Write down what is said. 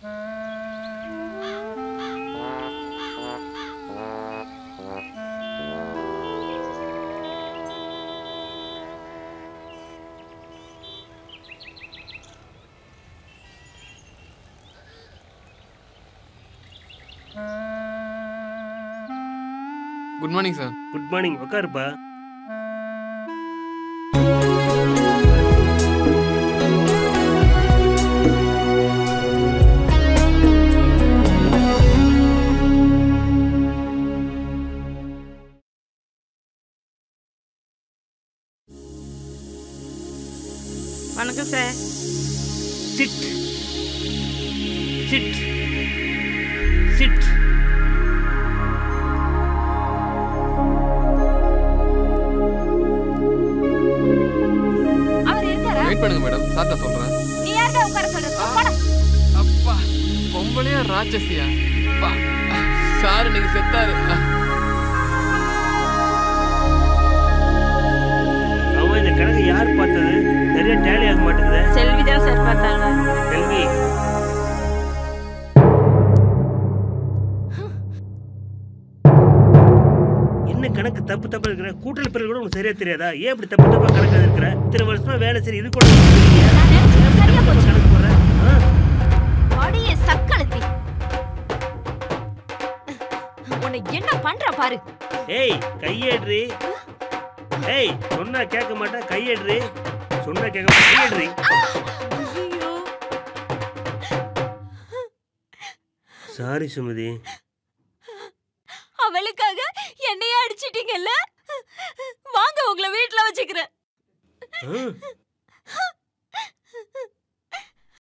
Good morning sir good morning உட்காருப்பா வணக்கம் sir. Sit sit sit அவர் இருக்காரா வெயிட் பண்ணுங்க மேடம் சார்ட்ட சொல்றேன். நீ யார்கிட்ட உட்கார சொல்றது? போடா. அப்பா பொம்பளையா ராட்சசியா? அப்பா சார் இன்னைக்கு செத்தாரு. பார்த்தாங்க செல்வி என்ன கணக்கு தப்பு தப்பா இருக்கிற? கூட்டல் பிறகு கூட உனக்கு சரியா தெரியாதா? ஏன் இப்படி தப்பு தப்பா கணக்கு இருக்கிற? இத்தனை வருஷமா வேலை சரி இது கூட கணக்கு போடுற ஆ? அடியே சக்களத்தி. உன்னை என்ன பண்ற பாரு. ஏய் கையேடுறி. ஏய் சொன்னா கேட்க மாட்டேன் கையேடுறி. சொன்னா கேட்க மாட்டேன் கையேடுறி. சாரி சுமதி. அவளுக்காக என்னையே அடிச்சிட்டீங்கல்ல? வாங்க உங்களை வீட்ல வச்சுக்கிறேன்?